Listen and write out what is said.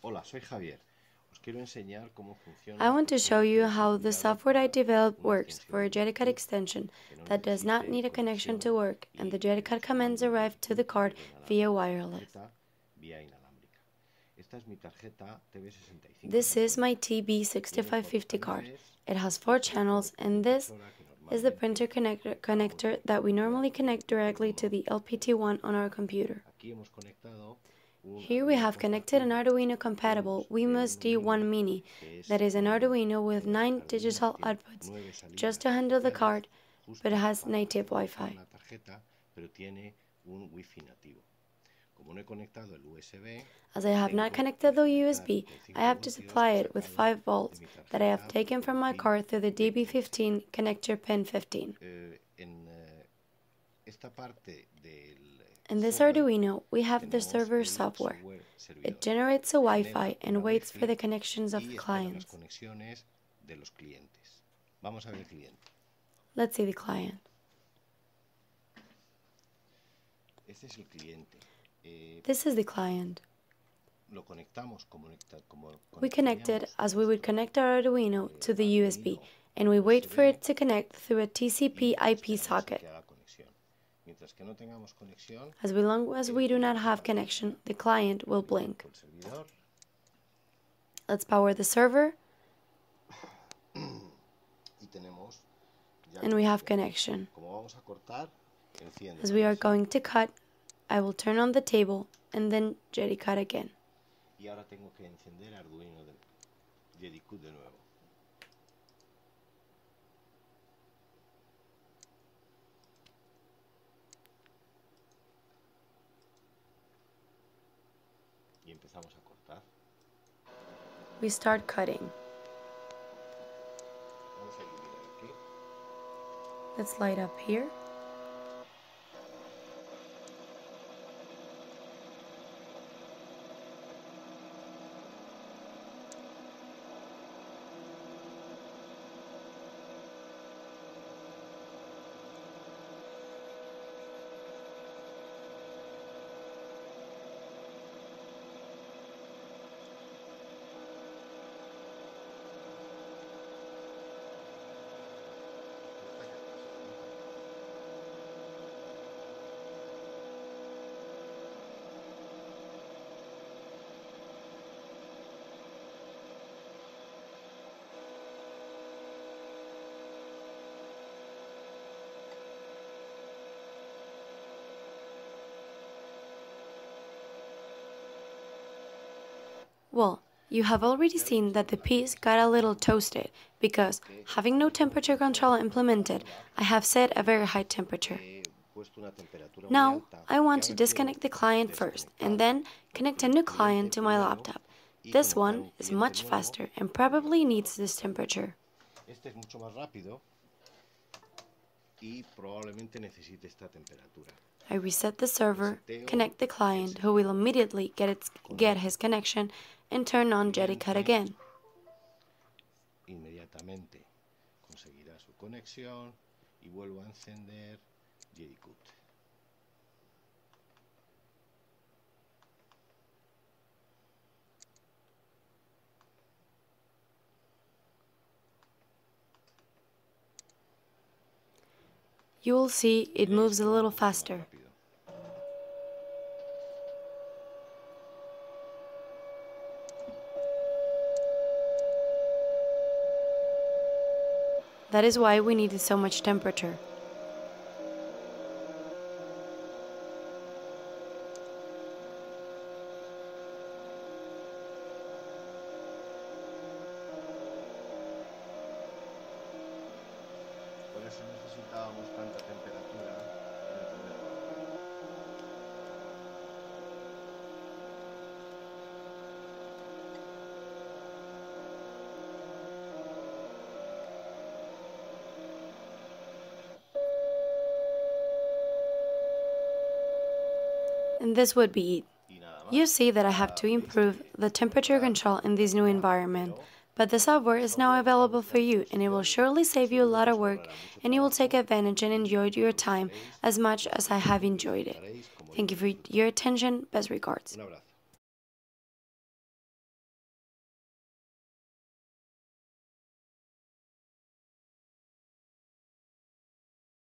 Hola, soy Javier. Os quiero enseñar cómo funciona. I want to show you how the software I developed works for a Jedicut extension that does not need a connection to work, and the Jedicut commands arrive to the card via wireless. Vía inalámbrica. Esta es mi tarjeta TV65. This is my TB6550 card. It has four channels, and this is the printer connector, connector that we normally connect directly to the LPT1 on our computer. Aquí hemos conectado un Here we have connected an Arduino compatible WeMOS D1 Mini, that is an Arduino with 9 digital outputs, just to handle the card, but it has native Wi-Fi. una tarjeta, pero tiene un Wi-Fi nativo. Como no he conectado el USB, As I have not connected the USB, I have to supply it with 5 volts that I have taken from my car through the DB15 connector pin 15. Eh, eh, en esta parte del In this Arduino, we have the server software. It generates a Wi-Fi and waits for the connections of the clients. conexiones de los clientes. Vamos a ver el cliente. Let's see the client. Este es el cliente. Eh, This is the client. lo conectamos como, conecta- como We connect it as we would connect our Arduino to the USB, and we wait for it to connect through a TCP IP socket. As long as we do not have connection, the client will blink. Let's power the server, y tenemos ya and we have connection. como vamos a cortar, enciende. As we are going to cut, I will turn on the table and then Jedicut again. Y ahora tengo que encender Arduino de JediCut de nuevo. Y empezamos a cortar. We start cutting. Vamos a aquí. Let's light up here. Well, you have already seen that the piece got a little toasted because, having no temperature control implemented, I have set a very high temperature. He puesto una temperatura muy Now, I want to disconnect the client first and then connect a new client to my laptop. This one is much faster and probably needs this temperature. Este es mucho más rápido y probablemente necesite esta temperatura. I reset the server, connect the client who will immediately get its get his connection and turn on Jedicut again. Inmediatamente conseguirá su conexión y vuelvo a encender JediCut. You will see it moves a little faster. That is why we needed so much temperature. Por eso necesitábamos tanta temperatura And this would be it. Y nada más. You see that I have to uh, improve the temperature control in this new environment, but the software is now available for you and it will surely save you a lot of work and you will take advantage and enjoy your time as much as I have enjoyed it. Thank you for your attention. Best regards.